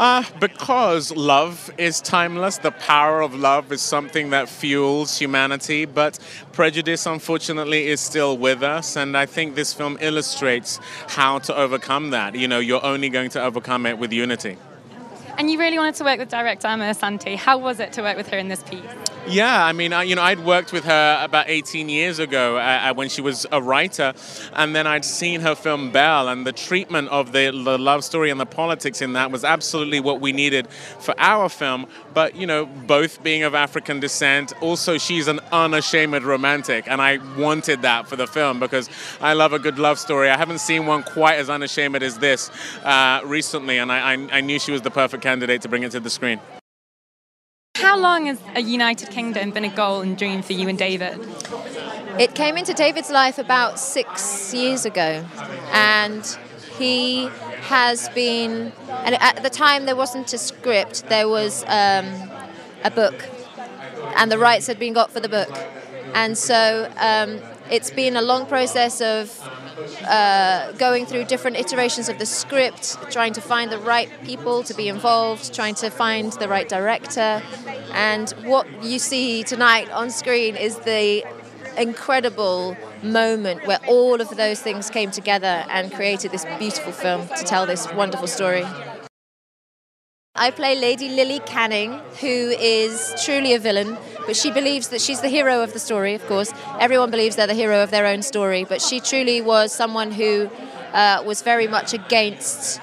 Uh, because love is timeless. The power of love is something that fuels humanity, but prejudice, unfortunately, is still with us. And I think this film illustrates how to overcome that. You know, you're only going to overcome it with unity. And you really wanted to work with director Amma Asante. How was it to work with her in this piece? Yeah, I mean, I, you know, I'd worked with her about 18 years ago uh, uh, when she was a writer, and then I'd seen her film Belle, and the treatment of the, the love story and the politics in that was absolutely what we needed for our film. But, you know, both being of African descent, also she's an unashamed romantic, and I wanted that for the film because I love a good love story. I haven't seen one quite as unashamed as this uh, recently, and I, I, I knew she was the perfect candidate to bring it to the screen. How long has a United Kingdom been a goal and dream for you and David? It came into David's life about six years ago, and he has been. And at the time, there wasn't a script; there was um, a book, and the rights had been got for the book, and so um, it's been a long process of uh, going through different iterations of the script, trying to find the right people to be involved, trying to find the right director. And what you see tonight on screen is the incredible moment where all of those things came together and created this beautiful film to tell this wonderful story. I play Lady Lily Canning, who is truly a villain, but she believes that she's the hero of the story, of course. Everyone believes they're the hero of their own story, but she truly was someone who uh, was very much against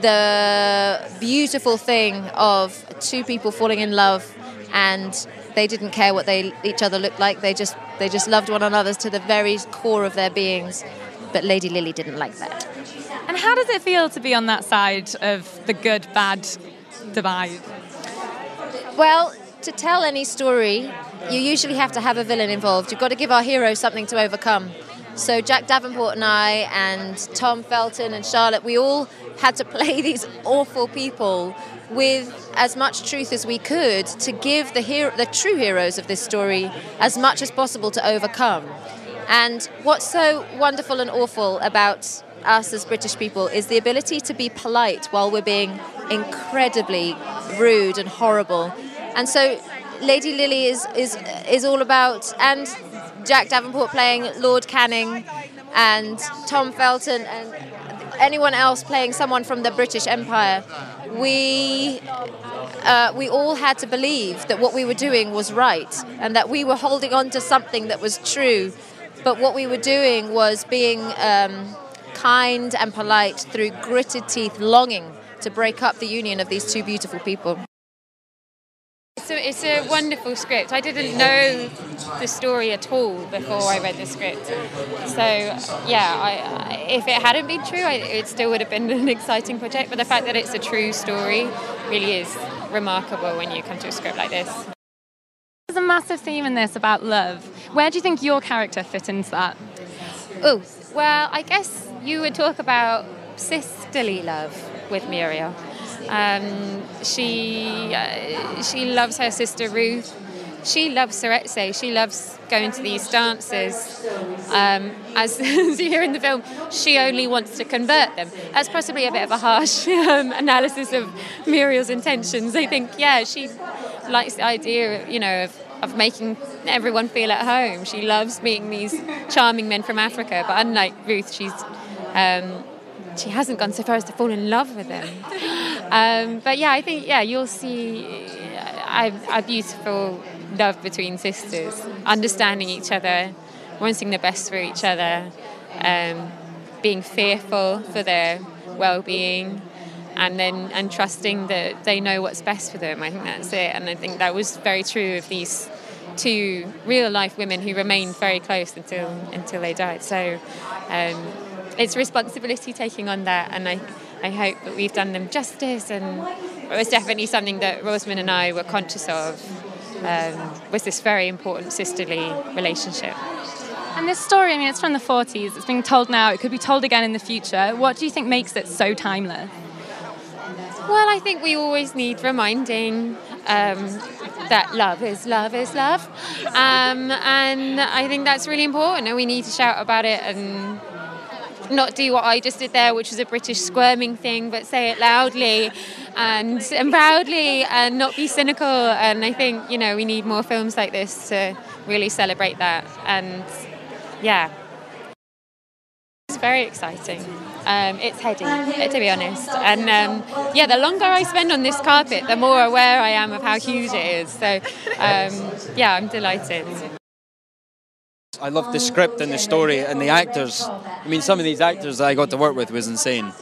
the beautiful thing of two people falling in love and they didn't care what they each other looked like they just they just loved one another to the very core of their beings but lady lily didn't like that and how does it feel to be on that side of the good bad divide well to tell any story, you usually have to have a villain involved. You've got to give our hero something to overcome. So Jack Davenport and I, and Tom Felton and Charlotte, we all had to play these awful people with as much truth as we could to give the hero, the true heroes of this story as much as possible to overcome. And what's so wonderful and awful about us as British people is the ability to be polite while we're being incredibly rude and horrible and so Lady Lily is is is all about and Jack Davenport playing Lord Canning and Tom Felton and anyone else playing someone from the British Empire. We uh, we all had to believe that what we were doing was right and that we were holding on to something that was true. But what we were doing was being um, kind and polite through gritted teeth, longing to break up the union of these two beautiful people. It's a, it's a wonderful script. I didn't know the story at all before I read the script. So, yeah, I, if it hadn't been true, I, it still would have been an exciting project. But the fact that it's a true story really is remarkable when you come to a script like this. There's a massive theme in this about love. Where do you think your character fit into that? Oh, well, I guess you would talk about sisterly love with Muriel. Um, she uh, she loves her sister Ruth. She loves Seretse. She loves going to these dances. Um, as, as, you hear in the film, she only wants to convert them. That's possibly a bit of a harsh um, analysis of Muriel's intentions. I think, yeah, she likes the idea, of, you know, of, of making everyone feel at home. She loves meeting these charming men from Africa. But unlike Ruth, she's um, she hasn't gone so far as to fall in love with him. Um, but yeah, I think yeah, you'll see a, a, beautiful love between sisters, understanding each other, wanting the best for each other, um, being fearful for their well-being, and then and trusting that they know what's best for them. I think that's it, and I think that was very true of these two real-life women who remained very close until until they died. So. Um, it's responsibility taking on that, and I, I hope that we've done them justice. And it was definitely something that Rosamund and I were conscious of. Um, was this very important sisterly relationship. And this story, I mean, it's from the 40s. It's being told now. It could be told again in the future. What do you think makes it so timeless? Well, I think we always need reminding um, that love is love is love, um, and I think that's really important. And we need to shout about it and not do what I just did there, which was a British squirming thing, but say it loudly and, and proudly and not be cynical. And I think, you know, we need more films like this to really celebrate that. And yeah, it's very exciting. Um, it's heady, to be honest. And um, yeah, the longer I spend on this carpet, the more aware I am of how huge it is. So um, yeah, I'm delighted. I love the script and the story and the actors. I mean, some of these actors that I got to work with was insane.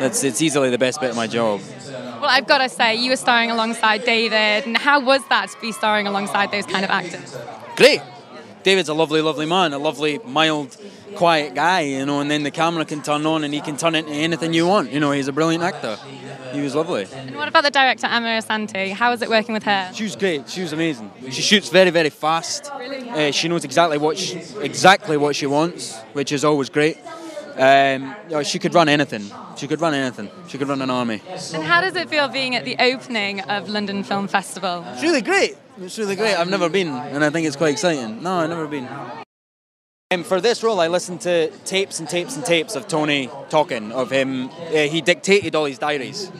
It's, it's easily the best bit of my job. Well, I've got to say, you were starring alongside David, and how was that to be starring alongside those kind of actors? Great. David's a lovely, lovely man, a lovely, mild, quiet guy, you know, and then the camera can turn on and he can turn it into anything you want. You know, he's a brilliant actor. He was lovely. And what about the director, Amma Asante? How was it working with her? She was great. She was amazing. She shoots very, very fast. Uh, she knows exactly what she, exactly what she wants, which is always great. Um, you know, she could run anything. She could run anything. She could run an army. And how does it feel being at the opening of London Film Festival? It's really great. It's really great. I've never been, and I think it's quite exciting. No, I've never been. Um, for this role, I listened to tapes and tapes and tapes of Tony talking, of him. Uh, he dictated all his diaries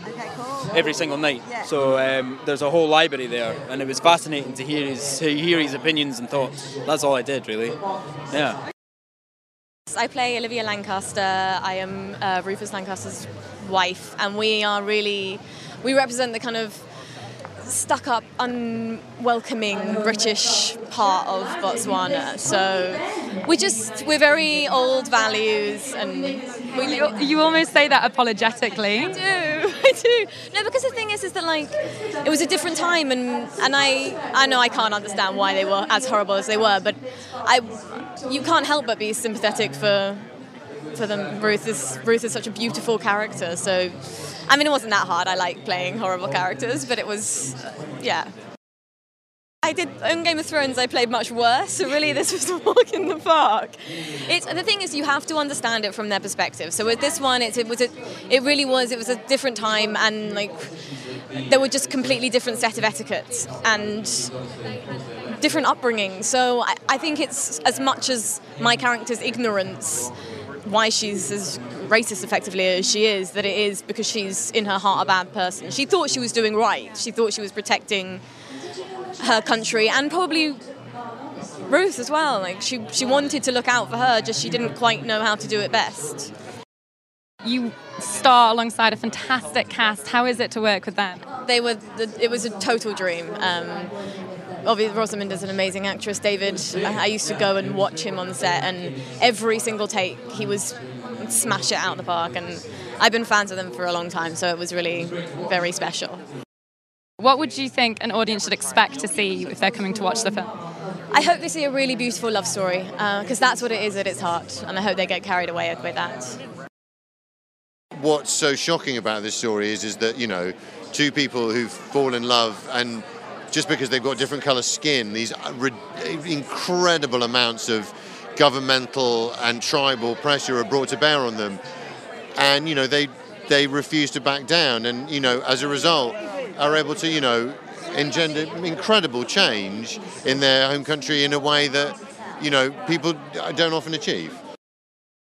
every single night. So um, there's a whole library there, and it was fascinating to hear his to hear his opinions and thoughts. That's all I did, really. Yeah. I play Olivia Lancaster. I am uh, Rufus Lancaster's wife, and we are really we represent the kind of stuck up, unwelcoming British part of Botswana. So we just we're very old values, and You, you almost say that apologetically. I do, I do. No, because the thing is, is that like it was a different time, and and I I know I can't understand why they were as horrible as they were, but I you can't help but be sympathetic for for them. Ruth is Ruth is such a beautiful character, so I mean it wasn't that hard. I like playing horrible characters, but it was uh, yeah. I did on Game of Thrones. I played much worse, so really this was a walk in the park. It's the thing is you have to understand it from their perspective. So with this one, it, it was a, it really was. It was a different time, and like there were just completely different set of etiquettes and different upbringing. So I, I think it's as much as my character's ignorance why she's as racist effectively as she is that it is because she's in her heart a bad person. She thought she was doing right. She thought she was protecting her country and probably Ruth as well. Like she she wanted to look out for her, just she didn't quite know how to do it best. You star alongside a fantastic cast. How is it to work with them? They were the, it was a total dream. Um, obviously Rosamund is an amazing actress. David, I used to go and watch him on set, and every single take he was smash it out of the park. And I've been fans of them for a long time, so it was really very special. What would you think an audience should expect to see if they're coming to watch the film? I hope they see a really beautiful love story because that's what it is at its heart, and I hope they get carried away with that. What's so shocking about this story is is that you know two people who fall in love and just because they've got different colour skin these re- incredible amounts of governmental and tribal pressure are brought to bear on them. And you know they they refuse to back down and you know as a result are able to you know engender incredible change in their home country in a way that you know people don't often achieve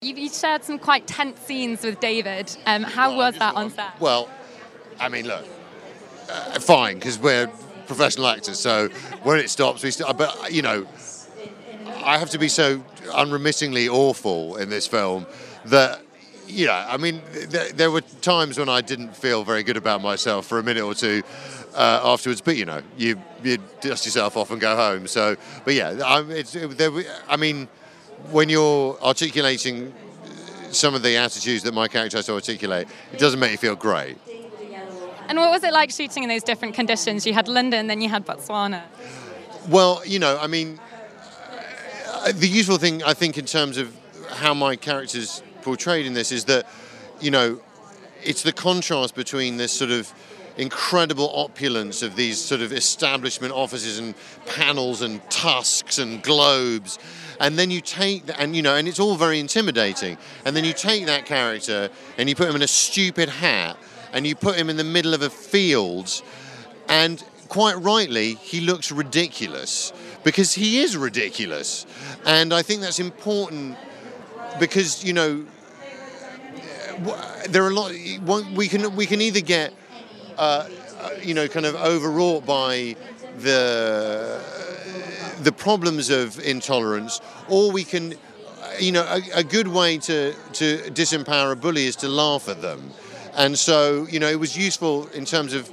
You, you shared some quite tense scenes with David. Um, how was that on set? Well, I mean, look, uh, fine, because we're professional actors, so when it stops, we stop. But, you know, I have to be so unremittingly awful in this film that, you know, I mean, th- there were times when I didn't feel very good about myself for a minute or two uh, afterwards, but, you know, you, you dust yourself off and go home. So, but yeah, I, it's, it, there, I mean, when you're articulating some of the attitudes that my character has to articulate, it doesn't make you feel great. And what was it like shooting in those different conditions? You had London, then you had Botswana. Well, you know, I mean, uh, the useful thing I think in terms of how my character's portrayed in this is that, you know, it's the contrast between this sort of incredible opulence of these sort of establishment offices and panels and tusks and globes. And then you take and you know and it's all very intimidating. And then you take that character and you put him in a stupid hat and you put him in the middle of a field. And quite rightly he looks ridiculous because he is ridiculous. And i think that's important because you know there are a lot. We can we can either get, uh, you know, kind of overwrought by the the problems of intolerance, or we can, you know, a, a good way to to disempower a bully is to laugh at them, and so you know it was useful in terms of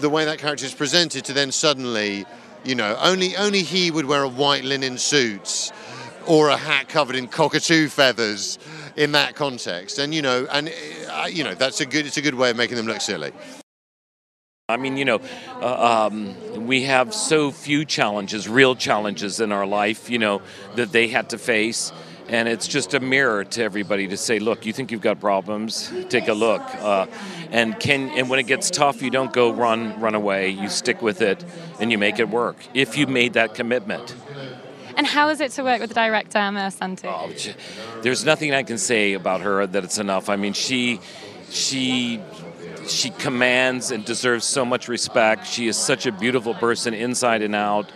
the way that character is presented to then suddenly, you know, only only he would wear a white linen suit or a hat covered in cockatoo feathers in that context. And you know, and uh, you know, that's a good. It's a good way of making them look silly. I mean, you know, uh, um, we have so few challenges, real challenges in our life, you know, that they had to face. And it's just a mirror to everybody to say, look, you think you've got problems? Take a look. Uh, and can and when it gets tough, you don't go run run away. You stick with it, and you make it work. If you made that commitment. And how is it to work with the director Amma Asante? Oh, there's nothing I can say about her that it's enough. I mean, she she she commands and deserves so much respect. She is such a beautiful person inside and out.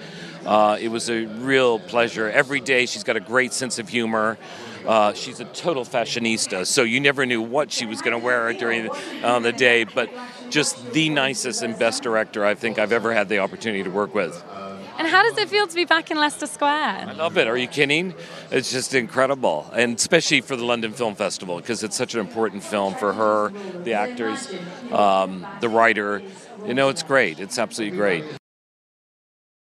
Uh, it was a real pleasure. Every day she's got a great sense of humor. Uh, she's a total fashionista, so you never knew what she was going to wear during uh, the day, but just the nicest and best director I think I've ever had the opportunity to work with. And how does it feel to be back in Leicester Square? I love it. Are you kidding? It's just incredible. And especially for the London Film Festival, because it's such an important film for her, the actors, um, the writer. You know, it's great. It's absolutely great.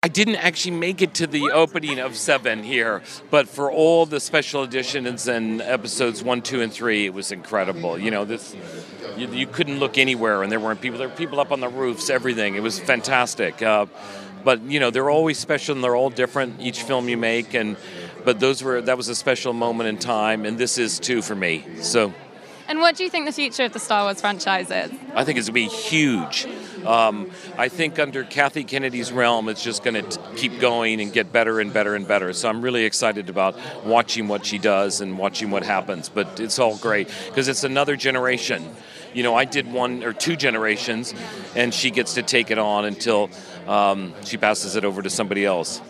I didn't actually make it to the opening of Seven here, but for all the special editions and episodes one, two, and three, it was incredible. You know, this you, you couldn't look anywhere, and there weren't people. There were people up on the roofs, everything. It was fantastic. Uh, but you know they're always special and they're all different each film you make and but those were that was a special moment in time and this is too for me so and what do you think the future of the Star Wars franchise is? I think it's going to be huge. Um, I think under Kathy Kennedy's realm, it's just going to keep going and get better and better and better. So I'm really excited about watching what she does and watching what happens. But it's all great because it's another generation. You know, I did one or two generations, and she gets to take it on until um, she passes it over to somebody else.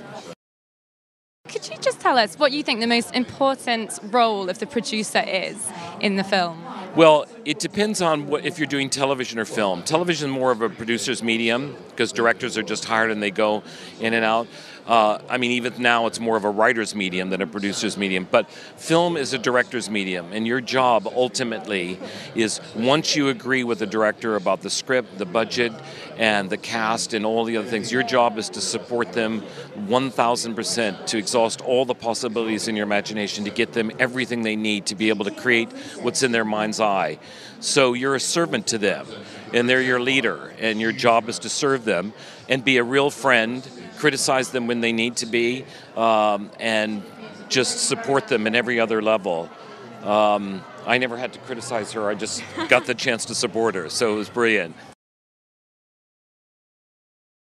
Could you just tell us what you think the most important role of the producer is in the film? Well, it depends on what if you're doing television or film. Television is more of a producer's medium because directors are just hired and they go in and out. Uh, I mean, even now it's more of a writer's medium than a producer's medium. But film is a director's medium, and your job ultimately is once you agree with the director about the script, the budget, and the cast, and all the other things, your job is to support them 1,000% to exhaust all the possibilities in your imagination to get them everything they need to be able to create what's in their mind's eye. So you're a servant to them, and they're your leader, and your job is to serve them and be a real friend criticize them when they need to be, um, and just support them in every other level. Um, I never had to criticize her. I just got the chance to support her, so it was brilliant.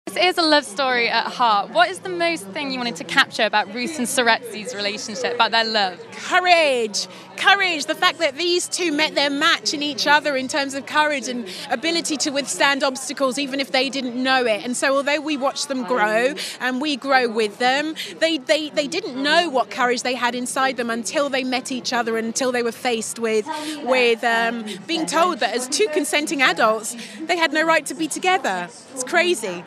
This is a love story at heart. What is the most thing you wanted to capture about Ruth and Seretse's relationship, about their love? Courage, courage. The fact that these two met their match in each other in terms of courage and ability to withstand obstacles, even if they didn't know it. And so, although we watch them grow and we grow with them, they they, they didn't know what courage they had inside them until they met each other and until they were faced with with um, being told that as two consenting adults, they had no right to be together. It's crazy.